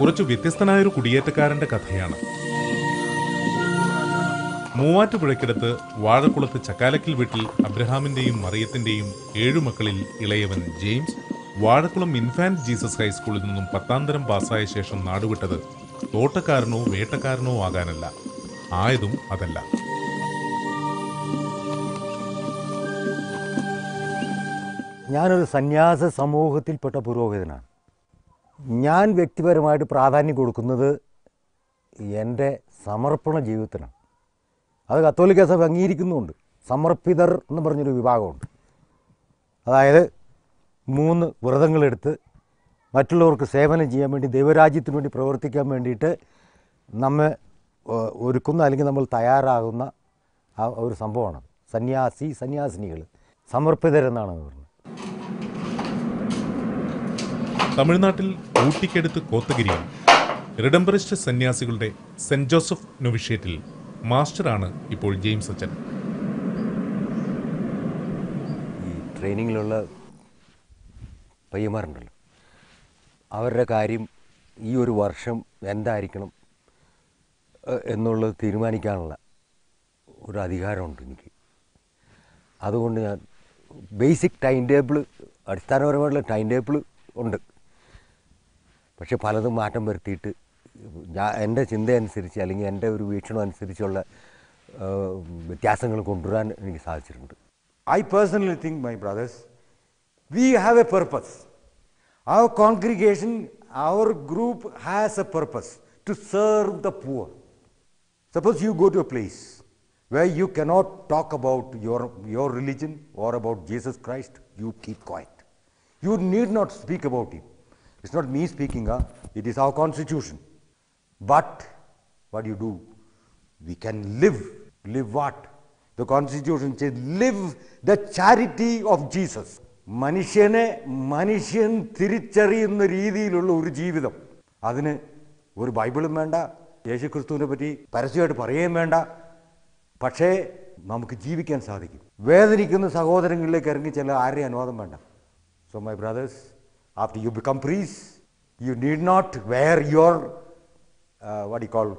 കുറച്ച് വ്യത്യസ്തനായൊരു കുടിയേറ്റക്കാരന്റെ കഥയാണ്. മൂവാറ്റുപുഴയ്ക്കടുത്ത് വാഴക്കുളത്ത് ചക്കാലക്കിൽ വീട്ടിൽ അബ്രഹാമിന്റെയും മറിയത്തിന്റെയും ഏഴു മക്കളിൽ ഇളയവൻ ജെയിംസ് വാഴക്കുളം ഇൻഫാന്റ് ജീസസ് ഹൈസ്കൂളിൽ നിന്നും പത്താം തരം പാസ്സായ ശേഷം നാടുവിട്ടത് തോട്ടക്കാരനോ വേട്ടക്കാരനോ ആകാനല്ല. ആയതും അതല്ല. ഞാനൊരു സന്യാസ സമൂഹത്തിൽപ്പെട്ട പുരോഹിതനാണ്. ഞാൻ വ്യക്തിപരമായിട്ട് പ്രാധാന്യം കൊടുക്കുന്നത് എന്റെ സമർപ്പണ ജീവിതത്തിനാണ്. അത് കത്തോലിക്ക സഭ അംഗീകരിക്കുന്നുമുണ്ട്. സമർപ്പിതർ എന്ന് പറഞ്ഞൊരു വിഭാഗമുണ്ട്. അതായത് മൂന്ന് വ്രതങ്ങളെടുത്ത് മറ്റുള്ളവർക്ക് സേവനം ചെയ്യാൻ വേണ്ടി ദൈവരാജ്യത്തിന് വേണ്ടി പ്രവർത്തിക്കാൻ വേണ്ടിയിട്ട് നമ്മെ ഒരുക്കുന്ന അല്ലെങ്കിൽ നമ്മൾ തയ്യാറാകുന്ന ആ ഒരു സംഭവമാണ്. സന്യാസി സന്യാസിനികൾ സമർപ്പിതരെന്നാണ് അത് പറഞ്ഞത് തമിഴ്നാട്ടിൽ ഊട്ടിക്കടുത്ത് കോത്തഗിരിയിൽ റിഡംബറിസ്റ്റ് സന്യാസികളുടെ സെന്റ് ജോസഫ് നൊവിഷ്യേറ്റിൽ മാസ്റ്ററാണ് ഇപ്പോൾ ജെയിംസ് അച്ഛൻ. ഈ ട്രെയിനിങ്ങിലുള്ള പയ്യന്മാരുണ്ടല്ലോ. അവരുടെ കാര്യം ഈ ഒരു വർഷം എന്തായിരിക്കണം എന്നുള്ളത് തീരുമാനിക്കാനുള്ള ഒരു അധികാരമുണ്ട് എനിക്ക്. അതുകൊണ്ട് ഞാൻ ബേസിക് ടൈം ടേബിൾ അടിസ്ഥാനപരമായിട്ടുള്ള ടൈം ടേബിൾ ഉണ്ട്. പക്ഷേ പലതും മാറ്റം വരുത്തിയിട്ട് ഞാൻ എന്റെ ചിന്ത അല്ലെങ്കിൽ എന്റെ ഒരു വീക്ഷണം അനുസരിച്ചുള്ള വ്യത്യാസങ്ങൾ കൊണ്ടുവരാൻ എനിക്ക് സാധിച്ചിട്ടുണ്ട്. I personally think my brothers we have a purpose our congregation our group has a purpose to serve the poor suppose you go to a place where you cannot talk about your your religion or about Jesus Christ you keep quiet you need not speak about it It's not me speaking, huh? it is our constitution. But what do you do? We can live. Live what? The constitution says, live the charity of Jesus. മനുഷ്യനെ മനുഷ്യൻ തിരിച്ചറിയുന്ന രീതിയിലുള്ള ഒരു ജീവിതം അതിന് ഒരു ബൈബിളും വേണ്ട യേശുക്രിസ്തുവിനെ പറ്റി പരസ്യമായിട്ട് പറയുകയും വേണ്ട പക്ഷേ നമുക്ക് ജീവിക്കാൻ സാധിക്കും വേദനിക്കുന്ന സഹോദരങ്ങളിലേക്ക് ഇറങ്ങി ചില ആരുടെയും അനുവാദം വേണ്ട So, my brothers, after you become priest, you need not wear your, uh, what do you call,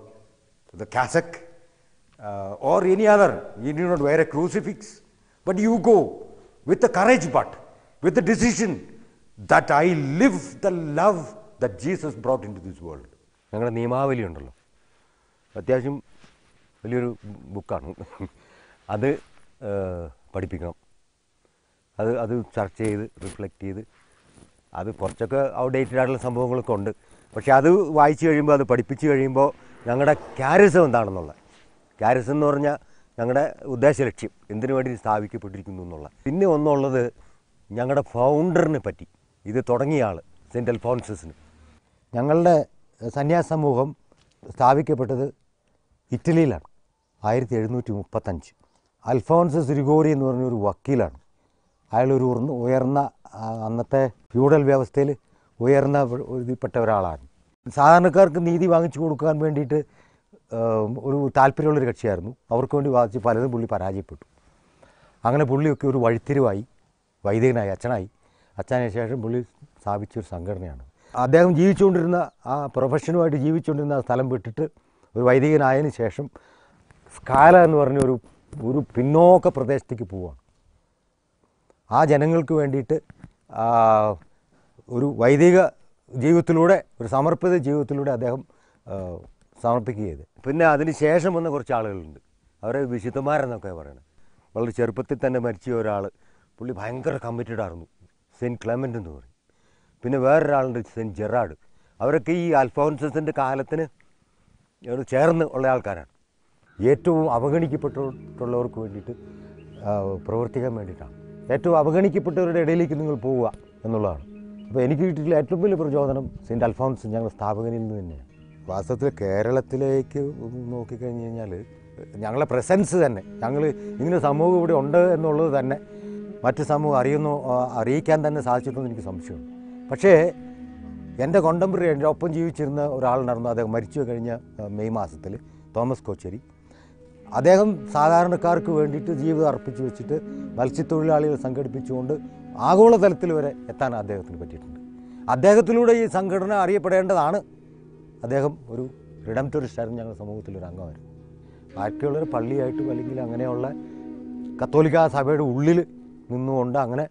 the cassock uh, or any other. You need not wear a crucifix. But you go with the courage, but with the decision that I live the love that Jesus brought into this world. അത്യാവശ്യം വലിയൊരു ബുക്കാണ് അത് പഠിപ്പിക്കണം അത് അത് ചർച്ച ചെയ്ത് reflect ചെയ്ത് അത് കുറച്ചൊക്കെ ഔട്ട്ഡേറ്റഡ് ആയിട്ടുള്ള സംഭവങ്ങളൊക്കെ ഉണ്ട്. പക്ഷെ അത് വായിച്ചു കഴിയുമ്പോൾ അത് പഠിപ്പിച്ച് കഴിയുമ്പോൾ ഞങ്ങളുടെ ക്യാരിസം എന്താണെന്നുള്ളത്? ക്യാരിസം എന്ന് പറഞ്ഞാൽ ഞങ്ങളുടെ ഉദ്ദേശ ലക്ഷ്യം എന്തിനു വേണ്ടി സ്ഥാപിക്കപ്പെട്ടിരിക്കുന്നു എന്നുള്ള. പിന്നെ ഒന്നുള്ളത് ഞങ്ങളുടെ ഫൗണ്ടറിനെ പറ്റി. ഇത് തുടങ്ങിയ ആൾ സെന്റ് അൽഫോൺസസിന്. ഞങ്ങളുടെ സന്യാസ സമൂഹം സ്ഥാപിക്കപ്പെട്ടത് ഇറ്റലിയിലാണ് ആയിരത്തി എഴുന്നൂറ്റി മുപ്പത്തഞ്ച് അൽഫോൺസസ് ഗ്രിഗോറി എന്ന് പറഞ്ഞൊരു വക്കീലാണ്. അയാളൊരു ഉയർന്ന അന്നത്തെ ഫ്യൂഡൽ വ്യവസ്ഥയിൽ ഉയർന്ന ഇതിൽപ്പെട്ട ഒരാളാണ്. സാധാരണക്കാർക്ക് നീതി വാങ്ങിച്ചു കൊടുക്കാൻ വേണ്ടിയിട്ട് ഒരു താല്പര്യമുള്ളൊരു കക്ഷിയായിരുന്നു. അവർക്ക് വേണ്ടി വാദിച്ച് പലതും പുള്ളി പരാജയപ്പെട്ടു. അങ്ങനെ പുള്ളിയൊക്കെ ഒരു വഴിത്തിരിവായി വൈദികനായി അച്ഛനായി. അച്ഛനു ശേഷം പുള്ളി സ്ഥാപിച്ച ഒരു സംഘടനയാണ്. അദ്ദേഹം ജീവിച്ചുകൊണ്ടിരുന്ന ആ പ്രൊഫഷനുമായിട്ട് ജീവിച്ചുകൊണ്ടിരുന്ന ആ സ്ഥലം വിട്ടിട്ട് ഒരു വൈദികനായതിനു ശേഷം സ്കാല എന്ന് പറഞ്ഞ ഒരു ഒരു പിന്നോക്ക പ്രദേശത്തേക്ക് പോവുകയാണ് ആ ജനങ്ങൾക്ക് വേണ്ടിയിട്ട് ഒരു വൈദിക ജീവിതത്തിലൂടെ ഒരു സമർപ്പിത ജീവിതത്തിലൂടെ അദ്ദേഹം സമർപ്പിക്കുകയത്. പിന്നെ അതിന് ശേഷം വന്ന കുറച്ച് ആളുകളുണ്ട്. അവരെ വിശുദ്ധന്മാരെന്നൊക്കെ പറയണത് വളരെ ചെറുപ്പത്തിൽ തന്നെ മരിച്ച ഒരാൾ പുള്ളി ഭയങ്കര കമ്മിറ്റഡ് ആയിരുന്നു. സെന്റ് ക്ലെമന്റ് എന്ന് പറയും. പിന്നെ വേറൊരാളുണ്ട് സെന്റ് ജെറാഡ്. അവരൊക്കെ ഈ അൽഫോൻസസിന്റെ കാലത്തിന് ചേർന്ന് ഉള്ള ആൾക്കാരാണ്. ഏറ്റവും അവഗണിക്കപ്പെട്ടിട്ടുള്ളവർക്ക് വേണ്ടിയിട്ട് പ്രവർത്തിക്കാൻ വേണ്ടിയിട്ടാണ്. ഏറ്റവും അവഗണിക്കപ്പെട്ടവരുടെ ഇടയിലേക്ക് നിങ്ങൾ പോവുക എന്നുള്ളതാണ്. അപ്പോൾ എനിക്ക് കിട്ടിയിട്ടുള്ള ഏറ്റവും വലിയ പ്രചോദനം സെന്റ് അൽഫോൺസ് ഞങ്ങളുടെ സ്ഥാപകനിൽ നിന്ന് തന്നെയാണ്. വാസ്തവത്തിൽ കേരളത്തിലേക്ക് നോക്കിക്കഴിഞ്ഞ് കഴിഞ്ഞാൽ ഞങ്ങളെ പ്രസൻസ് തന്നെ ഞങ്ങൾ ഇങ്ങനെ സമൂഹം ഇവിടെ ഉണ്ട് എന്നുള്ളത് തന്നെ മറ്റ് സമൂഹം അറിയുന്നു അറിയിക്കാൻ തന്നെ സാധിച്ചിട്ടുണ്ടെന്ന് എനിക്ക് സംശയമുണ്ട്. പക്ഷേ എന്റെ കോണ്ടംപററി എന്റെ ഒപ്പം ജീവിച്ചിരുന്ന ഒരാളുണ്ടായിരുന്നു അദ്ദേഹം മരിച്ചു കഴിഞ്ഞ മെയ് മാസത്തിൽ തോമസ് കോച്ചേരി. അദ്ദേഹം സാധാരണക്കാർക്ക് വേണ്ടിയിട്ട് ജീവിതം അർപ്പിച്ചു വെച്ചിട്ട് മത്സ്യത്തൊഴിലാളികൾ സംഘടിപ്പിച്ചുകൊണ്ട് ആഗോളതലത്തിൽ വരെ എത്താൻ അദ്ദേഹത്തിന് പറ്റിയിട്ടുണ്ട്. അദ്ദേഹത്തിലൂടെ ഈ സംഘടന അറിയപ്പെടേണ്ടതാണ്. അദ്ദേഹം ഒരു റിഡംറ്ററിസ്റ്റായിരുന്നു ഞങ്ങളുടെ സമൂഹത്തിലൊരു അംഗമായിരുന്നു. ബാക്കിയുള്ളൊരു പള്ളിയായിട്ടും അല്ലെങ്കിൽ അങ്ങനെയുള്ള കത്തോലിക്ക സഭയുടെ ഉള്ളിൽ നിന്നുകൊണ്ട് അങ്ങനെ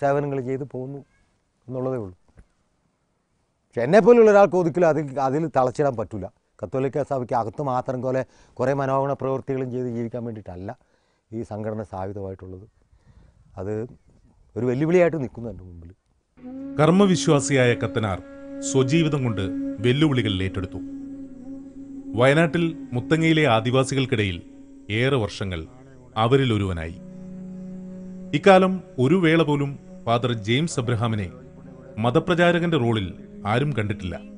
സേവനങ്ങൾ ചെയ്തു പോകുന്നു എന്നുള്ളതേ ഉള്ളൂ. പക്ഷെ എന്നെപ്പോലുള്ള ഒരാൾക്ക് ഒതുക്കില്ല അതിൽ അതിൽ തളച്ചിടാൻ പറ്റില്ല കത്തോലിക്ക സഭയ്ക്ക് അകത്ത് മാത്രം പോലെ കുറേ മനോഹര പ്രവൃത്തികളും ചെയ്ത് ജീവിക്കാൻ വേണ്ടിയിട്ടല്ല ഈ സംഘടന സ്ഥാപിതമായിട്ടുള്ളത്. അത് ഒരു വെല്ലുവിളിയായിട്ട് നിൽക്കുന്നു എന്റെ മുമ്പിൽ. കർമ്മവിശ്വാസിയായ കത്തനാർ സ്വജീവിതം കൊണ്ട് വെല്ലുവിളികൾ ഏറ്റെടുത്തു. വയനാട്ടിൽ മുത്തങ്ങയിലെ ആദിവാസികൾക്കിടയിൽ ഏറെ വർഷങ്ങൾ അവരിൽ ഒരുവനായി. ഇക്കാലം ഒരു വേള പോലും ഫാദർ ജെയിംസ് അബ്രഹാമിനെ മതപ്രചാരകന്റെ റോളിൽ ആരും കണ്ടിട്ടില്ല.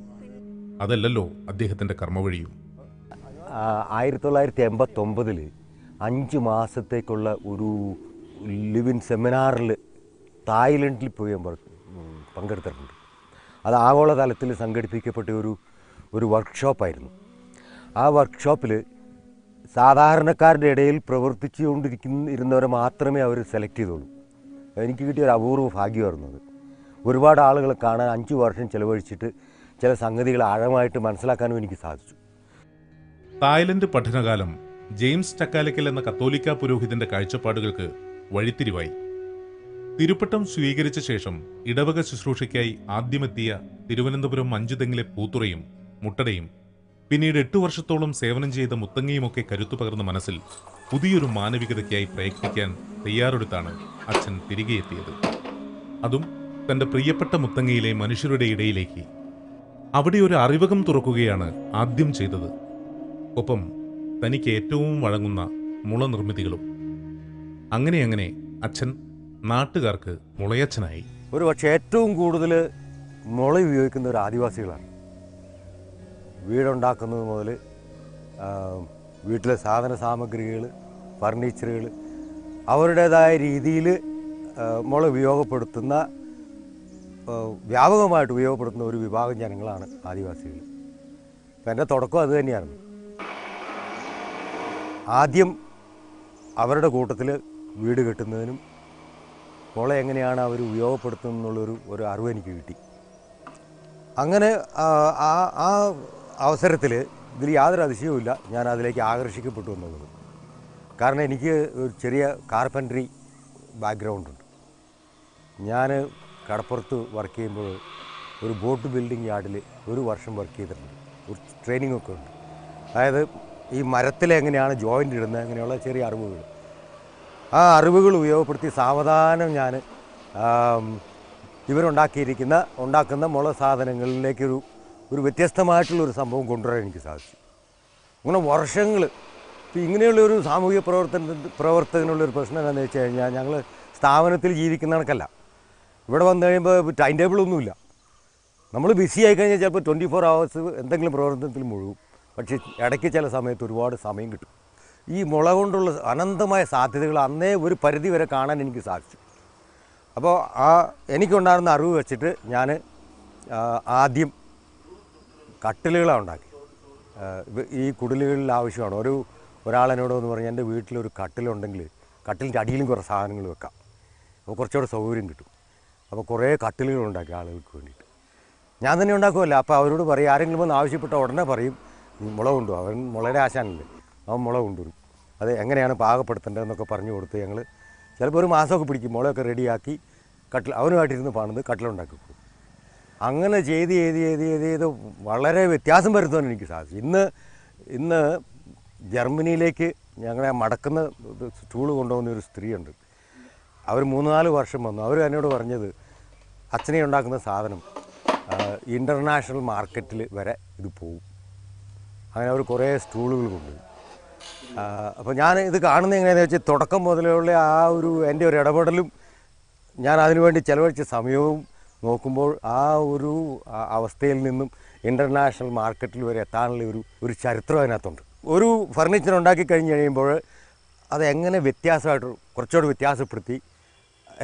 അതല്ലല്ലോ അദ്ദേഹത്തിന്റെ കർമ്മവഴിയും. ആയിരത്തി തൊള്ളായിരത്തി എൺപത്തൊമ്പതിൽ അഞ്ച് മാസത്തേക്കുള്ള ഒരു ലിവിൻ സെമിനാറിൽ തായ്ലൻഡിൽ പോയി പങ്കെടുത്തിട്ടുണ്ട്. അത് ആഗോളതലത്തിൽ സംഘടിപ്പിക്കപ്പെട്ട ഒരു ഒരു വർക്ക്ഷോപ്പായിരുന്നു. ആ വർക്ക്ഷോപ്പിൽ സാധാരണക്കാരുടെ ഇടയിൽ പ്രവർത്തിച്ചുകൊണ്ടിരിക്കുന്ന ഇരുന്നവരെ മാത്രമേ അവർ സെലക്ട് ചെയ്തുള്ളൂ. എനിക്ക് കിട്ടിയ ഒരു അപൂർവ ഭാഗ്യമായിരുന്നു അത്. ഒരുപാട് ആളുകളെ കാണാൻ അഞ്ച് വർഷം ചിലവഴിച്ചിട്ട് ചില സംഗതികൾ ആഴമായിട്ട് മനസ്സിലാക്കാനും എനിക്ക് സാധിച്ചു. തായ്ലൻഡ് പഠനകാലം ജെയിംസ് ചക്കാലക്കൽ എന്ന കത്തോലിക്ക പുരോഹിതന്റെ കാഴ്ചപ്പാടുകൾക്ക് വഴിത്തിരിവായി. തിരുപ്പട്ടം സ്വീകരിച്ച ശേഷം ഇടവക ശുശ്രൂഷയ്ക്കായി ആദ്യമെത്തിയ തിരുവനന്തപുരം അഞ്ചുതെങ്ങിലെ പൂത്തുറയും മുട്ടടയും പിന്നീട് എട്ടു വർഷത്തോളം സേവനം ചെയ്ത മുത്തങ്ങയുമൊക്കെ കരുത്തു പകർന്ന മനസ്സിൽ പുതിയൊരു മാനവികതയ്ക്കായി പ്രയത്നിക്കാൻ തയ്യാറെടുത്താണ് അച്ഛൻ തിരികെ എത്തിയത് അതും തന്റെ പ്രിയപ്പെട്ട മുത്തങ്ങയിലെ മനുഷ്യരുടെ ഇടയിലേക്ക് അവിടെ ഒരു അറിവകം തുറക്കുകയാണ് ആദ്യം ചെയ്തത്. ഒപ്പം തനിക്ക് ഏറ്റവും വഴങ്ങുന്ന മുള നിർമ്മിതികളും അങ്ങനെ അങ്ങനെ അച്ഛൻ നാട്ടുകാർക്ക് മുളയച്ഛനായി. ഒരു പക്ഷേ ഏറ്റവും കൂടുതൽ മുള ഉപയോഗിക്കുന്ന ഒരു ആദിവാസികളാണ്. വീടുണ്ടാക്കുന്നത് മുതൽ വീട്ടിലെ സാധന സാമഗ്രികൾ ഫർണിച്ചറുകൾ അവരുടേതായ രീതിയിൽ മുള ഉപയോഗപ്പെടുത്തുന്ന വ്യാപകമായിട്ട് ഉപയോഗപ്പെടുത്തുന്ന ഒരു വിഭാഗം ജനങ്ങളാണ് ആദിവാസികൾ. അപ്പം എന്റെ തുടക്കം അത് തന്നെയാണ് ആദ്യം അവരുടെ കൂട്ടത്തിൽ വീട് കെട്ടുന്നതിനും മുള എങ്ങനെയാണ് അവർ ഉപയോഗപ്പെടുത്തുന്നത് എന്നുള്ളൊരു ഒരു അറിവ് എനിക്ക് കിട്ടി. അങ്ങനെ ആ ആ ആ അവസരത്തിൽ ഇതിൽ യാതൊരു അതിശയവുമില്ല ഞാൻ അതിലേക്ക് ആകർഷിക്കപ്പെട്ടു എന്നുള്ളത്. കാരണം എനിക്ക് ഒരു ചെറിയ കാർപ്പൻട്രി ബാക്ക്ഗ്രൗണ്ടുണ്ട് ഞാൻ കടപ്പുറത്ത് വർക്ക് ചെയ്യുമ്പോൾ ഒരു ബോട്ട് ബിൽഡിംഗ് യാർഡിൽ ഒരു വർഷം വർക്ക് ചെയ്തിട്ടുണ്ട്. ഒരു ട്രെയിനിങ് ഒക്കെ ഉണ്ട്. അതായത് ഈ മരത്തിൽ എങ്ങനെയാണ് ജോയിന്റ് ഇടുന്നത് അങ്ങനെയുള്ള ചെറിയ അറിവുകൾ. ആ അറിവുകൾ ഉപയോഗപ്പെടുത്തി സാവധാനം ഞാൻ ഇവരുണ്ടാക്കിയിരിക്കുന്ന ഉണ്ടാക്കുന്ന മുള സാധനങ്ങളിലേക്കൊരു ഒരു വ്യത്യസ്തമായിട്ടുള്ളൊരു സംഭവം കൊണ്ടുവരാൻ എനിക്ക് സാധിച്ചു. അങ്ങനെ വർഷങ്ങൾ ഇപ്പം ഇങ്ങനെയുള്ള ഒരു സാമൂഹിക പ്രവർത്തന പ്രവർത്തകനുള്ളൊരു പ്രശ്നം എന്താണെന്ന് വെച്ച് കഴിഞ്ഞാൽ ഞങ്ങൾ സ്ഥാപനത്തിൽ ജീവിക്കുന്ന കണക്കല്ല. ഇവിടെ വന്നു കഴിയുമ്പോൾ ടൈം ടേബിളൊന്നുമില്ല നമ്മൾ ബിസി ആയി കഴിഞ്ഞാൽ ചിലപ്പോൾ ട്വന്റി ഫോർ അവേഴ്സ് എന്തെങ്കിലും പ്രവർത്തനത്തിൽ മുഴുവും പക്ഷേ ഇടയ്ക്ക് ചില സമയത്ത് ഒരുപാട് സമയം കിട്ടും. ഈ മുള കൊണ്ടുള്ള അനന്തമായ സാധ്യതകൾ അന്നേ ഒരു പരിധി വരെ കാണാൻ എനിക്ക് സാധിച്ചു. അപ്പോൾ ആ എനിക്കുണ്ടായിരുന്ന അറിവ് വെച്ചിട്ട് ഞാൻ ആദ്യം കട്ടിലുകളാണ് ഉണ്ടാക്കി. ഈ കുടിലുകളിൽ ആവശ്യമാണ്. ഒരു ഒരാളെന്നോട് എന്ന് പറഞ്ഞാൽ എന്റെ വീട്ടിലൊരു കട്ടിലുണ്ടെങ്കിൽ കട്ടിലിന്റെ അടിയിലും കുറേ സാധനങ്ങൾ വെക്കാം. അപ്പോൾ കുറച്ചുകൂടെ സൗകര്യം കിട്ടും. അപ്പോൾ കുറേ കട്ടിലുകൾ ഉണ്ടാക്കി ആളുകൾക്ക് വേണ്ടിയിട്ട്. ഞാൻ തന്നെ ഉണ്ടാക്കുമല്ലോ അപ്പോൾ അവരോട് പറയും ആരെങ്കിലും വന്ന് ആവശ്യപ്പെട്ട ഉടനെ പറയും "നീ മുള കൊണ്ടുപോകും അവൻ മുളയുടെ ആശാനല്ലേ അവൻ മുള കൊണ്ടുവരും. അത് എങ്ങനെയാണ് പാകപ്പെടുത്തേണ്ടതെന്നൊക്കെ പറഞ്ഞു കൊടുത്ത് ഞങ്ങൾ ചിലപ്പോൾ ഒരു മാസമൊക്കെ പിടിക്കും മുളയൊക്കെ റെഡിയാക്കി കട്ടിൽ അവനുമായിട്ടിരുന്ന് പാണത് കട്ടിലുണ്ടാക്കി കൊടുക്കും. അങ്ങനെ ചെയ്ത് ചെയ്ത് ചെയ്ത് ചെയ്ത് ചെയ്ത് വളരെ വ്യത്യാസം വരുത്തുവാൻ എനിക്ക് സാധിച്ചു. ഇന്ന് ഇന്ന് ജർമ്മനിയിലേക്ക് ഞങ്ങളെ മടക്കുന്ന സ്റ്റൂൾ കൊണ്ടുപോകുന്ന ഒരു സ്ത്രീയുണ്ട്. അവർ മൂന്ന് നാല് വർഷം വന്നു. അവർ എന്നോട് പറഞ്ഞത് അച്ഛനെ ഉണ്ടാക്കുന്ന സാധനം ഇന്റർനാഷണൽ മാർക്കറ്റിൽ വരെ ഇത് പോകും അങ്ങനെ അവർ കുറേ സ്റ്റൂളുകൾ കൊണ്ടുപോയി. അപ്പോൾ ഞാൻ ഇത് കാണുന്നത് എങ്ങനെയാണെന്ന് വെച്ചാൽ തുടക്കം മുതലുള്ള ആ ഒരു എന്റെ ഒരു ഇടപെടലും ഞാൻ അതിനുവേണ്ടി ചിലവഴിച്ച സമയവും നോക്കുമ്പോൾ ആ ഒരു അവസ്ഥയിൽ നിന്നും ഇന്റർനാഷണൽ മാർക്കറ്റിൽ വരെ എത്താനുള്ള ഒരു ഒരു ചരിത്രം അതിനകത്തുണ്ട്. ഒരു ഫർണിച്ചർ ഉണ്ടാക്കി കഴിഞ്ഞ് കഴിയുമ്പോൾ അതെങ്ങനെ വ്യത്യാസമായിട്ട് കുറച്ചുകൂടെ വ്യത്യാസപ്പെടുത്തി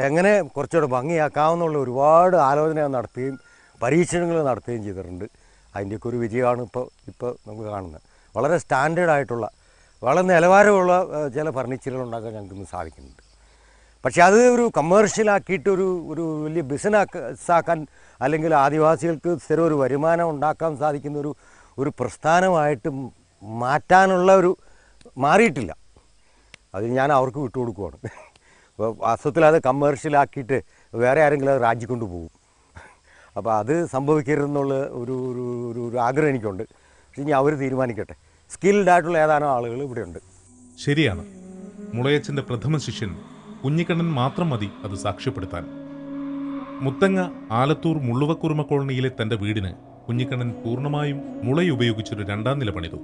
എങ്ങനെ കുറച്ചുകൂടെ ഭംഗിയാക്കാമെന്നുള്ള ഒരുപാട് ആലോചന നടത്തുകയും പരീക്ഷണങ്ങൾ നടത്തുകയും ചെയ്തിട്ടുണ്ട്. അതിന്റെയൊക്കെ ഒരു വിജയമാണ് ഇപ്പോൾ ഇപ്പോൾ നമുക്ക് കാണുന്നത്. വളരെ സ്റ്റാൻഡേർഡ് ആയിട്ടുള്ള വളരെ നിലവാരമുള്ള ചില ഫർണിച്ചറുകൾ ഉണ്ടാക്കാൻ ഞങ്ങൾക്ക് ഇന്ന് സാധിക്കുന്നുണ്ട്. പക്ഷേ അത് ഒരു കമേഴ്ഷ്യലാക്കിയിട്ട് ഒരു ഒരു വലിയ ബിസിനസ് ആക്കാൻ അല്ലെങ്കിൽ ആദിവാസികൾക്ക് സ്ഥിരം ഒരു വരുമാനം ഉണ്ടാക്കാൻ സാധിക്കുന്ന ഒരു ഒരു പ്രസ്ഥാനമായിട്ട് മാറ്റാനുള്ള ഒരു മാറിയിട്ടില്ല. അത് ഞാൻ അവർക്ക് വിട്ടുകൊടുക്കുവാണ്. വാസ്തവത്തിൽ അത് കമേഴ്ഷ്യലാക്കിയിട്ട് വേറെ ആരെങ്കിലും അത് രാജ്യം കൊണ്ടുപോകും അപ്പോൾ അത് സംഭവിക്കരുതെന്നുള്ള ഒരു ഒരു ഒരു ഒരു ആഗ്രഹം എനിക്കുണ്ട്. പക്ഷെ ഇനി അവർ തീരുമാനിക്കട്ടെ. സ്കിൽഡ് ആയിട്ടുള്ള ഏതാനും ആളുകൾ ഇവിടെയുണ്ട്. ശരിയാണ്. മുളയച്ചന്റെ പ്രഥമ ശിഷ്യൻ കുഞ്ഞിക്കണ്ണൻ മാത്രം മതി അത് സാക്ഷ്യപ്പെടുത്താൻ. മുത്തങ്ങ ആലത്തൂർ മുള്ളുവക്കുറുമ കോളനിയിലെ തന്റെ വീടിന് കുഞ്ഞിക്കണ്ണൻ പൂർണമായും മുളയുപയോഗിച്ചൊരു രണ്ടാം നില പണിതു.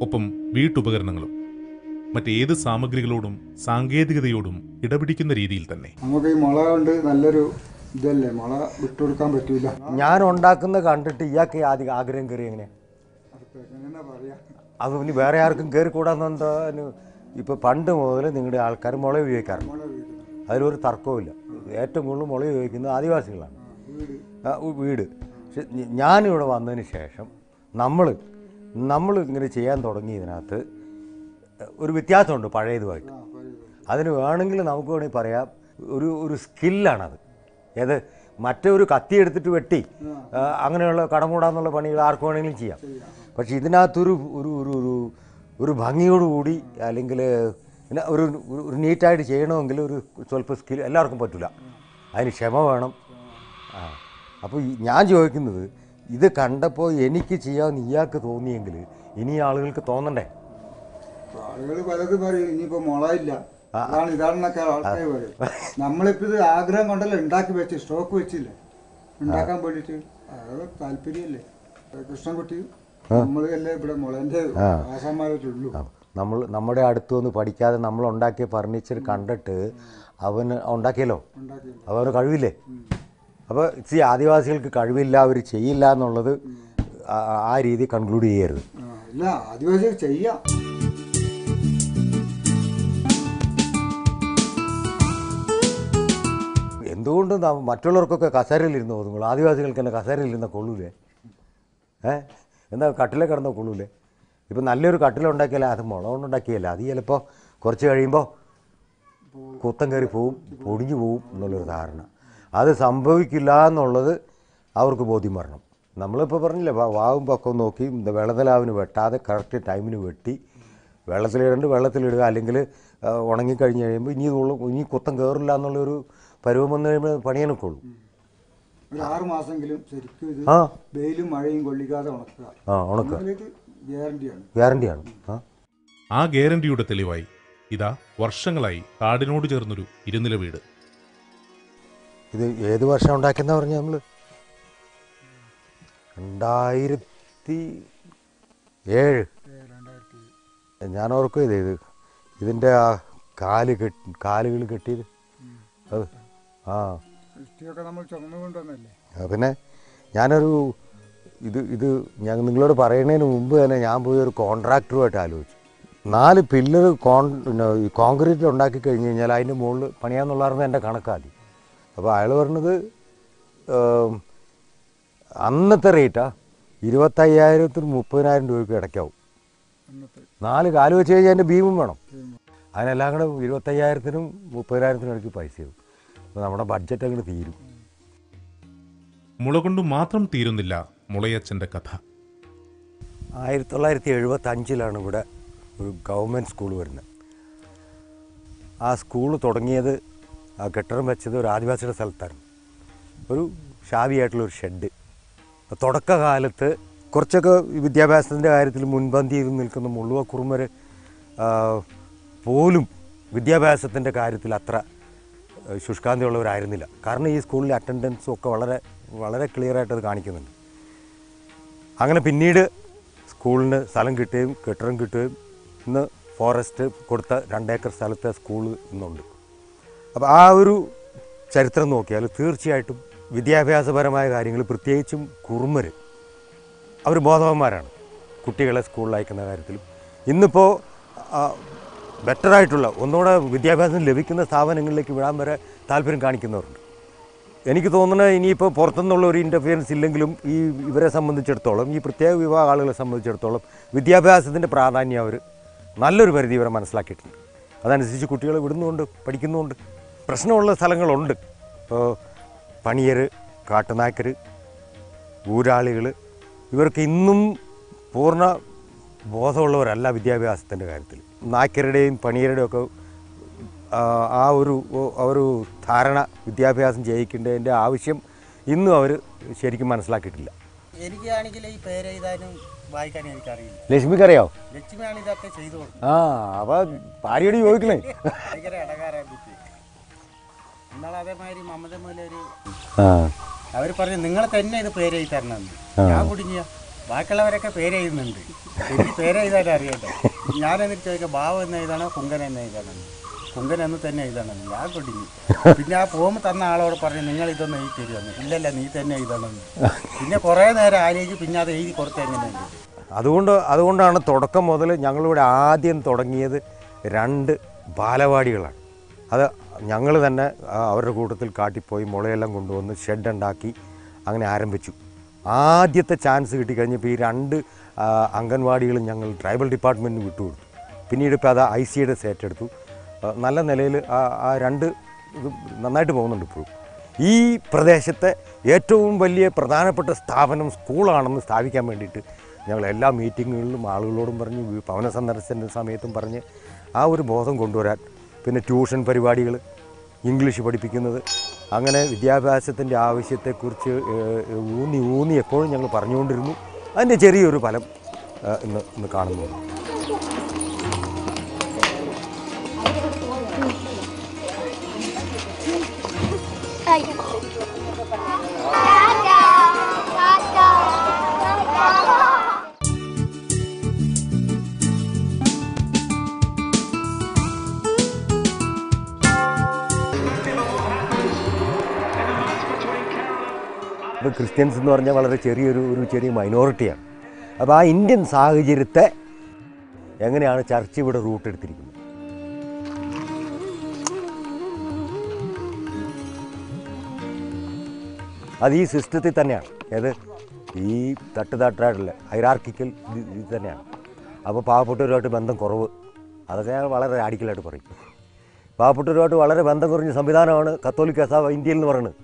ഒപ്പം വീട്ടുപകരണങ്ങളും. മറ്റേത് സാമഗ്രികളോടും സാങ്കേതികതയോടും ഇടപിടിക്കുന്ന രീതിയിൽ തന്നെ. നമുക്ക് ഈ മുള കൊണ്ട് നല്ലൊരു ഇതല്ലേ? മുള വിട്ടുകൊടുക്കാൻ പറ്റൂല. ഞാൻ ഉണ്ടാക്കുന്ന കണ്ടിട്ട് ഇയാൾക്ക് ആദ്യം ആഗ്രഹം കയറി എങ്ങനെ അത് ഇനി വേറെ ആർക്കും കയറി കൂടാന്നെന്താ ഇപ്പോൾ പണ്ട് മുതൽ നിങ്ങളുടെ ആൾക്കാർ മുള ഉപയോഗിക്കാറുണ്ട് അതിലൊരു തർക്കവുമില്ല. ഏറ്റവും കൂടുതൽ മുള ഉപയോഗിക്കുന്നത് ആദിവാസികളാണ്. വീട്. പക്ഷെ ഞാനിവിടെ വന്നതിന് ശേഷം നമ്മൾ നമ്മൾ ഇങ്ങനെ ചെയ്യാൻ തുടങ്ങിയതിനകത്ത് ഒരു വ്യത്യാസമുണ്ട് പഴയതുമായിട്ട്. അതിന് വേണമെങ്കിൽ നമുക്ക് വേണമെങ്കിൽ പറയാം ഒരു ഒരു സ്കില്ലാണത്. ഏത് മറ്റൊരു കത്തി എടുത്തിട്ട് വെട്ടി അങ്ങനെയുള്ള കടമൂടാന്നുള്ള പണികൾ ആർക്ക് വേണമെങ്കിലും ചെയ്യാം. പക്ഷെ ഇതിനകത്തൊരു ഒരു ഒരു ഒരു ഒരു ഭംഗിയോടുകൂടി അല്ലെങ്കിൽ ഒരു ഒരു- ഒരു നീറ്റായിട്ട് ചെയ്യണമെങ്കിൽ ഒരു സ്വല്പം സ്കിൽ എല്ലാവർക്കും പറ്റില്ല അതിന് ക്ഷമ വേണം. ആ. അപ്പോൾ ഞാൻ ചോദിക്കുന്നത് ഇത് കണ്ടപ്പോൾ എനിക്ക് ചെയ്യാമെന്ന് ഇയാൾക്ക് തോന്നിയെങ്കിൽ ഇനി ആളുകൾക്ക് തോന്നണ്ടേ? ആളുകൾ പലതും പറയും ഇനിയിപ്പോ മുളയില്ല. അതാണ് ഇതാണെന്നൊക്കെ ആൾക്കാർ പറയും. നമ്മളിപ്പോ ഇത് ആഗ്രഹം കൊണ്ടല്ല ഉണ്ടാക്കി വെച്ച് സ്റ്റോക്ക് വെച്ചില്ല? ഉണ്ടാക്കാൻ വേണ്ടിട്ട് അത് താല്പര്യല്ലേ കൃഷ്ണൻകുട്ടി നമ്മൾ അല്ലേ ഇവിടെ മുളന്റെ ആശാന്മാരായിട്ടുള്ളൂ നമ്മൾ നമ്മുടെ അടുത്ത് നിന്ന് പഠിക്കാതെ നമ്മൾ ഉണ്ടാക്കിയ ഫർണിച്ചർ കണ്ടിട്ട് അവന് ഉണ്ടാക്കിയല്ലോ? ഉണ്ടാക്കി അവന് കഴിവില്ലേ? അപ്പോൾ സി ആദിവാസികൾക്ക് കഴിവില്ല അവർ ചെയ്യില്ല എന്നുള്ളത് ആ- ആ രീതി കൺക്ലൂഡ് ചെയ്യരുത്. ഇല്ല ആദിവാസികൾ ചെയ്യാം. എന്തുകൊണ്ട് മറ്റുള്ളവർക്കൊക്കെ കസേരയിലിരുന്ന് ഒതുങ്ങുള്ളൂ. ആദിവാസികൾക്ക് തന്നെ കസേരയിലിരുന്ന കൊള്ളൂലേ? ഏ? എന്താ കട്ടിലെ കിടന്ന കൊള്ളൂലേ? ഇപ്പം നല്ലൊരു കട്ടിലുണ്ടാക്കിയാലേ അത് മുളകൊണ്ടുണ്ടാക്കിയല്ല അത് ചിലപ്പോൾ കുറച്ച് കഴിയുമ്പോൾ കുത്തം കയറി പോവും പൊടിഞ്ഞു പോവും എന്നുള്ളൊരു ധാരണ. അത് സംഭവിക്കില്ല എന്നുള്ളത് അവർക്ക് ബോധ്യം വരണം. നമ്മളിപ്പോൾ പറഞ്ഞില്ലേ വാവും പക്കവും നോക്കി വെള്ളത്തിലാവിന് വെട്ടാതെ കറക്റ്റ് ടൈമിന് വെട്ടി വെള്ളത്തിലിടേണ്ട വെള്ളത്തിലിടുക അല്ലെങ്കിൽ ഉണങ്ങിക്കഴിഞ്ഞ് കഴിയുമ്പോൾ ഇനി ഇനി കുത്തം കയറില്ല എന്നുള്ളൊരു പരുവം വന്നു കഴിയുമ്പോൾ പണിയെടുക്കുള്ളൂ ഒരു ആറ് മാസമെങ്കിലും ശരിക്കും ഇത് ആ. വെയിലും മഴയും കൊള്ളിക്കാതെ ഉണക്കുക. ആ ഉണക്കുക. ഇത് ഗ്യാരണ്ടിയാണ്. ഗ്യാരണ്ടിയാണ്. ആ. ആ ഗ്യാരണ്ടിയുടെ തെളിവായി ഇതാ വർഷങ്ങളായി കാടിനോട് ചേർന്നൊരു ഇരുനില വീട്. ഇത് ഏത് വർഷം ഉണ്ടാക്കിയെന്നാ പറഞ്ഞ നമ്മൾ രണ്ടായിരത്തി ഏഴ്. ഞാൻ ഓർക്കും ഇത് ഇതിന്റെ ഇതിന്റെ ആ കാൽ കെട്ടി കാലുകൾ കെട്ടിയത്. അത് ആ. നമ്മൾ പിന്നെ ഞാനൊരു ഇത് ഇത് ഞാൻ നിങ്ങളോട് പറയുന്നതിന് മുമ്പ് തന്നെ ഞാൻ പോയി ഒരു കോൺട്രാക്ടറുമായിട്ട് ആലോചിച്ചു. നാല് പില്ലർ കോൺ പിന്നെ ഈ കോൺക്രീറ്റ് ഉണ്ടാക്കി കഴിഞ്ഞ് കഴിഞ്ഞാൽ അതിന്റെ മുകളിൽ പണിയാന്നുള്ളതായിരുന്നു എന്റെ കണക്കാദ്യം. അപ്പോൾ അയാൾ പറഞ്ഞത് അന്നത്തെ റേറ്റാ ഇരുപത്തയ്യായിരത്തിന് മുപ്പതിനായിരം രൂപയ്ക്ക് ഇടയ്ക്കാവും. നാല് കാൽ വെച്ച് കഴിഞ്ഞാൽ അതിന്റെ ഭീമും വേണം. അതിനെല്ലാം കൂടെ ഇരുപത്തയ്യായിരത്തിനും മുപ്പതിനായിരത്തിനും ഇടയ്ക്ക് പൈസയാവും. അപ്പോൾ നമ്മുടെ ബഡ്ജറ്റ് അങ്ങോട്ട് തീരും. മുള കൊണ്ട് മാത്രം തീരുന്നില്ല മുളയച്ചന്റെ കഥ. ആയിരത്തി തൊള്ളായിരത്തി എഴുപത്തി അഞ്ചിലാണ് ഇവിടെ ഒരു ഗവൺമെന്റ് സ്കൂൾ വരുന്നത്. ആ സ്കൂൾ തുടങ്ങിയത് ആ കെട്ടിടം വെച്ചത് ഒരു ആദിവാസിയുടെ സ്ഥലത്താണ് ഒരു ഷാവിയായിട്ടുള്ള ഒരു ഷെഡ് തുടക്കകാലത്ത് കുറച്ചൊക്കെ വിദ്യാഭ്യാസത്തിന്റെ കാര്യത്തിൽ മുൻപന്തിയിൽ നിൽക്കുന്ന മുള്ളുവ കുറുമർ പോലും വിദ്യാഭ്യാസത്തിന്റെ കാര്യത്തിൽ അത്ര ശുഷ്കാന്തിയുള്ളവരായിരുന്നില്ല. കാരണം ഈ സ്കൂളിലെ അറ്റൻഡൻസും ഒക്കെ വളരെ വളരെ ക്ലിയറായിട്ട് അത് കാണിക്കുന്നുണ്ട്. അങ്ങനെ പിന്നീട് സ്കൂളിന് സ്ഥലം കിട്ടുകയും കെട്ടിടം കിട്ടുകയും ഇന്ന് ഫോറസ്റ്റ് കൊടുത്ത രണ്ടേക്കർ സ്ഥലത്തെ സ്കൂൾ ഇന്നുണ്ട്. അപ്പോൾ ആ ഒരു ചരിത്രം നോക്കിയാൽ തീർച്ചയായിട്ടും വിദ്യാഭ്യാസപരമായ കാര്യങ്ങൾ പ്രത്യേകിച്ചും കുറുമർ അവർ ബോധവന്മാരാണ്. കുട്ടികളെ സ്കൂളിൽ അയക്കുന്ന കാര്യത്തിലും. ഇന്നിപ്പോൾ ബെറ്ററായിട്ടുള്ള ഒന്നുകൂടെ വിദ്യാഭ്യാസം ലഭിക്കുന്ന സ്ഥാപനങ്ങളിലേക്ക് വിടാൻ വരെ താല്പര്യം കാണിക്കുന്നവരുണ്ട്. എനിക്ക് തോന്നുന്നത് ഇനിയിപ്പോൾ പുറത്തുനിന്നുള്ള ഒരു ഇന്റർഫിയറൻസ് ഇല്ലെങ്കിലും ഈ ഇവരെ സംബന്ധിച്ചിടത്തോളം ഈ പ്രത്യേക വിഭാഗ ആളുകളെ സംബന്ധിച്ചിടത്തോളം വിദ്യാഭ്യാസത്തിന്റെ പ്രാധാന്യം അവർ നല്ലൊരു പരിധി ഇവരെ മനസ്സിലാക്കിയിട്ടുണ്ട്. അതനുസരിച്ച് കുട്ടികൾ വിടുന്നുമുണ്ട് പഠിക്കുന്നുമുണ്ട്. പ്രശ്നമുള്ള സ്ഥലങ്ങളുണ്ട്. ഇപ്പോൾ പണിയർ കാട്ടുനായ്ക്കർ ഊരാളികൾ ഇവർക്ക് ഇന്നും പൂർണ ബോധമുള്ളവരല്ല വിദ്യാഭ്യാസത്തിന്റെ കാര്യത്തിൽ നായ്ക്കരുടെയും പണിയരുടെയും ഒക്കെ ആ, ഒരു ഒരു ധാരണ വിദ്യാഭ്യാസം ചെയ്യിക്കേണ്ടതിന്റെ ആവശ്യം ഇന്നും അവർ ശരിക്കും മനസ്സിലാക്കിയിട്ടില്ല. എനിക്കാണെങ്കിൽ ഈ പേര് എഴുതാനും വായിക്കാനും എനിക്കറിയില്ല. ലക്ഷ്മിക്കറിയോ ലക്ഷ്മിയാണ് ഇതൊക്കെ ചെയ്തു ആ അപ്പോൾ ഭാര്യയോട് ചോദിക്കണേ. ഭയങ്കര ഇടകാരായിട്ട് എന്നാൽ അതേമാതിരി മമത മൂലൊരു ആ. അവർ പറഞ്ഞു നിങ്ങൾ തന്നെ ഇത് പേരെഴുതി തരണമെന്ന്. ഞാൻ കുടുങ്ങിയ. ബാക്കിയുള്ളവരൊക്കെ പേര് എഴുതുന്നുണ്ട്. എനിക്ക് പേര് എഴുതാൻ അറിയട്ടെ ഞാൻ എന്നിട്ട് ചോദിക്കാം ഭാവം എന്ന് എഴുതണോ കുങ്കൻ എന്ന് എഴുതണം? കുങ്കൻ എന്ന് തന്നെ എഴുതണം. ഞാൻ കുടുങ്ങി പിന്നെ ആ ഫോം തന്ന ആളോട് പറഞ്ഞു നിങ്ങൾ ഇതൊന്ന് എഴുതി തരുമെന്ന് ഇല്ലല്ല നീ തന്നെ എഴുതണമെന്ന് പിന്നെ കുറേ നേരം ആലോചിച്ച് പിന്നെ അത് എഴുതി കൊടുത്ത അതുകൊണ്ട് അതുകൊണ്ടാണ് തുടക്കം മുതൽ ഞങ്ങളിവിടെ ആദ്യം തുടങ്ങിയത് രണ്ട് ബാലവാടികളാണ്. അത് ഞങ്ങൾ തന്നെ അവരുടെ കൂട്ടത്തിൽ കാട്ടിപ്പോയി മുളയെല്ലാം കൊണ്ടുവന്ന് ഷെഡ് ഉണ്ടാക്കി അങ്ങനെ ആരംഭിച്ചു. ആദ്യത്തെ ചാൻസ് കിട്ടിക്കഴിഞ്ഞപ്പോൾ ഈ രണ്ട് അംഗൻവാടികളും ഞങ്ങൾ ട്രൈബൽ ഡിപ്പാർട്ട്മെന്റിന് വിട്ടുകൊടുത്തു. പിന്നീട് ഇപ്പോൾ അത് ഐ സിയുടെ സെറ്റ് എടുത്തു നല്ല നിലയിൽ ആ രണ്ട് ഇത് നന്നായിട്ട് പോകുന്നുണ്ട് ഇപ്പോഴും. ഈ പ്രദേശത്തെ ഏറ്റവും വലിയ പ്രധാനപ്പെട്ട സ്ഥാപനം സ്കൂളാണെന്ന് സ്ഥാപിക്കാൻ വേണ്ടിയിട്ട് ഞങ്ങൾ എല്ലാ മീറ്റിങ്ങുകളിലും ആളുകളോടും പറഞ്ഞ് ഭവന സന്ദർശന സമയത്തും പറഞ്ഞ് ആ ഒരു ബോധം കൊണ്ടുവരാൻ പിന്നെ ട്യൂഷൻ പരിപാടികൾ ഇംഗ്ലീഷ് പഠിപ്പിക്കുന്നത് അങ്ങനെ വിദ്യാഭ്യാസത്തിന്റെ ആവശ്യത്തെക്കുറിച്ച് ഊന്നി ഊന്നി എപ്പോഴും ഞങ്ങൾ പറഞ്ഞുകൊണ്ടിരുന്നു. അതിന്റെ ചെറിയൊരു ഫലം ഇന്ന് ഇന്ന് ഇന്ന് കാണുന്നുണ്ട് ഇപ്പോൾ ക്രിസ്ത്യൻസ് എന്ന് പറഞ്ഞാൽ വളരെ ചെറിയൊരു ഒരു ചെറിയ മൈനോറിറ്റിയാണ് അപ്പോൾ ആ ഇന്ത്യൻ സാഹചര്യത്തെ എങ്ങനെയാണ് ചർച്ച ഇവിടെ റൂട്ട് എടുത്തിരിക്കുന്നത്? അത് ഈ സിസ്റ്റത്തിൽ തന്നെയാണ്. ഏത്? ഈ തട്ടുതട്ടായിട്ടുള്ള ഹൈറാർക്കിക്കൽ ഇത് തന്നെയാണ്. അപ്പോൾ പാവപ്പെട്ടവരുമായിട്ട് ബന്ധം കുറവ്. അതൊക്കെ ഞാൻ വളരെ റാഡിക്കലായിട്ട് പറയും. പാവപ്പെട്ടവരുമായിട്ട് വളരെ ബന്ധം കുറഞ്ഞ സംവിധാനമാണ് കത്തോലിക്ക സഭ ഇന്ത്യയിൽ എന്ന് പറയുന്നത്.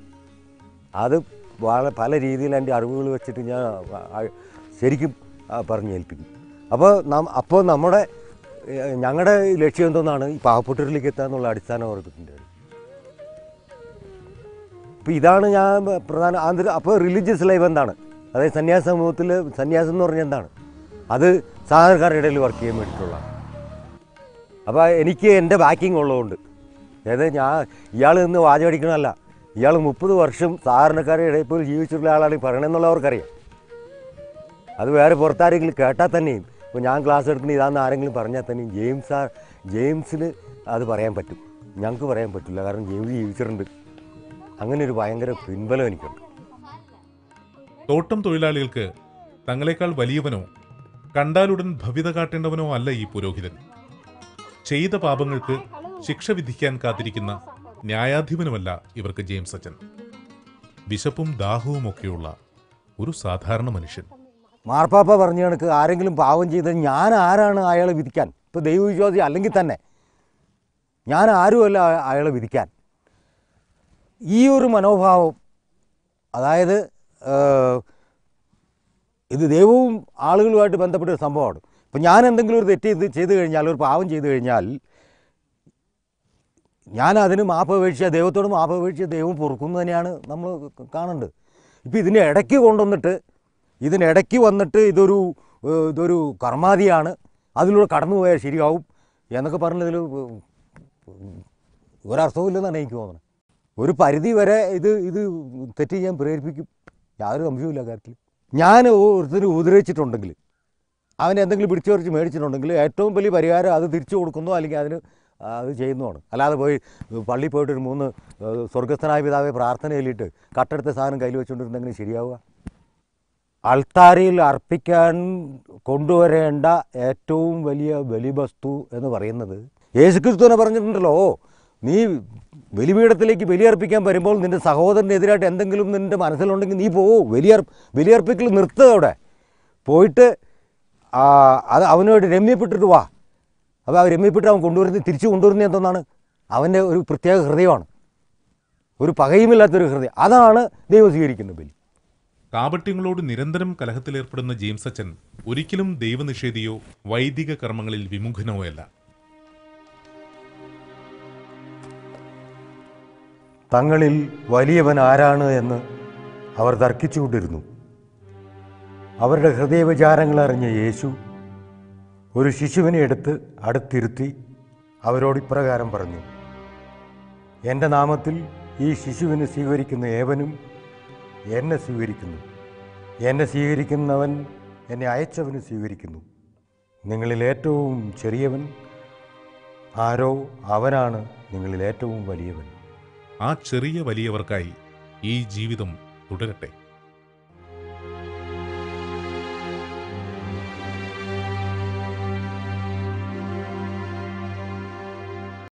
അത് വളരെ പല രീതിയിൽ എന്റെ അറിവുകൾ വെച്ചിട്ട് ഞാൻ ശരിക്കും പറഞ്ഞേൽപ്പിക്കും അപ്പോൾ നാം അപ്പോൾ നമ്മുടെ ഞങ്ങളുടെ ലക്ഷ്യം എന്തോന്നാണ്? ഈ പാവപ്പെട്ടവരിലേക്ക് എത്തുക എന്നുള്ള അടിസ്ഥാന വർഗത്തിന്റെ അപ്പോൾ ഇതാണ് ഞാൻ പ്രധാന ആന്തര അപ്പോൾ റിലീജിയസ് ലൈഫ് എന്താണ്? അതായത് സന്യാസ സമൂഹത്തിൽ സന്യാസം എന്ന് പറഞ്ഞാൽ എന്താണ്? അത് സാധാരണക്കാരുടെ ഇടയിൽ വർക്ക് ചെയ്യാൻ വേണ്ടിയിട്ടുള്ളതാണ് അപ്പോൾ എനിക്ക് എന്റെ ബാക്കിംഗ് ഉള്ളതുകൊണ്ട് അതായത് ഞാൻ ഇയാൾ നിന്ന് വാചകടിക്കണമല്ല ഇയാൾ മുപ്പത് വർഷം സാധാരണക്കാരുടെ ഇടയിൽ ജീവിച്ചിട്ടുള്ള ആളാണ് പറയണമെന്നുള്ളവർക്കറിയാം അത് വേറെ പുറത്താരെങ്കിലും കേട്ടാൽ തന്നെയും ഇപ്പോൾ ഞാൻ ക്ലാസ് എടുക്കുന്ന ഇതാണെന്ന് ആരെങ്കിലും പറഞ്ഞാൽ തന്നെയും ജെയിംസ് ആ ജെയിംസിന് അത് പറയാൻ പറ്റും. ഞങ്ങൾക്ക് പറയാൻ പറ്റില്ല കാരണം ജെയിംസ് ജീവിച്ചിട്ടുണ്ട്. അങ്ങനെ ഒരു ഭയങ്കര പിൻബലം എനിക്കുണ്ട്. തോട്ടം തൊഴിലാളികൾക്ക് തങ്ങളെക്കാൾ വലിയവനോ കണ്ടാലുടൻ ഭവിത കാട്ടേണ്ടവനോ അല്ല ഈ പുരോഹിതൻ. ചെയ്ത പാപങ്ങൾക്ക് ശിക്ഷ വിധിക്കാൻ കാത്തിരിക്കുന്ന ന്യായാധിപനുമല്ല ഇവർക്ക് ജെയിംസ് അച്ഛൻ. വിശപ്പും ദാഹവും ഒക്കെയുള്ള ഒരു സാധാരണ മനുഷ്യൻ. മാർപ്പാപ്പ പറഞ്ഞ കണക്ക് ആരെങ്കിലും പാവം ചെയ്ത് ഞാൻ ആരാണ് അയാളെ വിധിക്കാൻ? ഇപ്പോൾ ദൈവവിശ്വാസി അല്ലെങ്കിൽ തന്നെ. ഞാൻ ആരുമല്ല അയാളെ വിധിക്കാൻ. ഈ ഒരു മനോഭാവം അതായത് ഇത് ദൈവവും ആളുകളുമായിട്ട് ബന്ധപ്പെട്ട ഒരു സംഭവമാണ്. ഇപ്പം ഞാൻ എന്തെങ്കിലും ഒരു തെറ്റ് ചെയ്ത് ചെയ്തു കഴിഞ്ഞാൽ ഒരു പാവം ചെയ്തു കഴിഞ്ഞാൽ ഞാൻ അതിന് മാപ്പ് അപേക്ഷിച്ച ദൈവത്തോട് മാപ്പ് അപേക്ഷിച്ച ദൈവം പൊറുക്കുന്നു തന്നെയാണ് നമ്മൾ കാണേണ്ടത്. ഇപ്പം ഇതിന്റെ ഇടയ്ക്ക് കൊണ്ടുവന്നിട്ട് ഇതിനിടയ്ക്ക് വന്നിട്ട് ഇതൊരു ഇതൊരു കർമാദിയാണ്. അതിലൂടെ കടന്നു പോയാൽ ശരിയാവും എന്നൊക്കെ പറഞ്ഞതിൽ ഒരർത്ഥവും ഇല്ലെന്നാണ് എനിക്ക് തോന്നുന്നത്. ഒരു പരിധി വരെ ഇത് ഇത് തെറ്റ് ചെയ്യാൻ പ്രേരിപ്പിക്കും. യാതൊരു സംശയവുമില്ല കാര്യത്തിൽ. ഞാൻ ഒരുത്തിന് ഉപദ്രവിച്ചിട്ടുണ്ടെങ്കിൽ അവൻ എന്തെങ്കിലും പിടിച്ചു പറിച്ച് മേടിച്ചിട്ടുണ്ടെങ്കിൽ ഏറ്റവും വലിയ പരിഹാരം അത് തിരിച്ചു കൊടുക്കുന്നോ അല്ലെങ്കിൽ അതിന് അത് ചെയ്യുന്നതാണ്. അല്ലാതെ പോയി പള്ളിയിൽ പോയിട്ട് ഒരു മൂന്ന് സ്വർഗസ്ഥനായ പിതാവെ പ്രാർത്ഥന ചൊല്ലിയിട്ട് കട്ടെടുത്ത സാധനം കയ്യിൽ വെച്ചുകൊണ്ടിരുന്നെങ്കിൽ ശരിയാവുക? അൾത്താരയിൽ അർപ്പിക്കാൻ കൊണ്ടുവരേണ്ട ഏറ്റവും വലിയ ബലിവസ്തു എന്ന് പറയുന്നത് യേശുക്രിസ്തുവിനെ പറഞ്ഞിട്ടുണ്ടല്ലോ നീ ബലിപീഠത്തിലേക്ക് ബലിയർപ്പിക്കാൻ വരുമ്പോൾ നിന്റെ സഹോദരനെതിരായിട്ട് എന്തെങ്കിലും നിന്റെ മനസ്സിലുണ്ടെങ്കിൽ നീ പോവൂ വലിയ ബലിയർപ്പിക്കൽ നിർത്തുക അവിടെ. പോയിട്ട് അത് അവനോട് രമ്യപ്പെട്ടിട്ട് വാ. അപ്പോൾ ആ രമ്യപ്പെട്ട് അവൻ കൊണ്ടുവരുന്നത് തിരിച്ചു കൊണ്ടുവരുന്നത് എന്തെന്നാണ്? അവന്റെ ഒരു പ്രത്യേക ഹൃദയമാണ്. ഒരു പകയുമില്ലാത്തൊരു ഹൃദയം. അതാണ് ദൈവം സ്വീകരിക്കുന്ന ബലി. കാപട്യങ്ങളോട് നിരന്തരം കലഹത്തിലേർപ്പെടുന്ന ജെയിംസ് അച്ഛൻ ഒരിക്കലും ദൈവനിഷേധിയോ വൈദിക കർമ്മങ്ങളിൽ വിമുഖനോ അല്ല. തങ്ങളിൽ വലിയവൻ ആരാണ് എന്ന് അവർ തർക്കിച്ചുകൊണ്ടിരുന്നു. അവരുടെ ഹൃദയവിചാരങ്ങൾ അറിഞ്ഞ യേശു ഒരു ശിശുവിനെ എടുത്ത് അടുത്തിരുത്തി അവരോട് ഇപ്രകാരം പറഞ്ഞു എന്റെ നാമത്തിൽ ഈ ശിശുവിനെ സ്വീകരിക്കുന്ന ഏവനും എന്നെ സ്വീകരിക്കുന്നു. എന്നെ സ്വീകരിക്കുന്നവൻ എന്നെ അയച്ചവന് സ്വീകരിക്കുന്നു. നിങ്ങളിൽ ഏറ്റവും ചെറിയവൻ ആരോ അവനാണ് നിങ്ങളിൽ ഏറ്റവും വലിയവൻ. ആ ചെറിയ വലിയവർക്കായി ഈ ജീവിതം തുടരട്ടെ.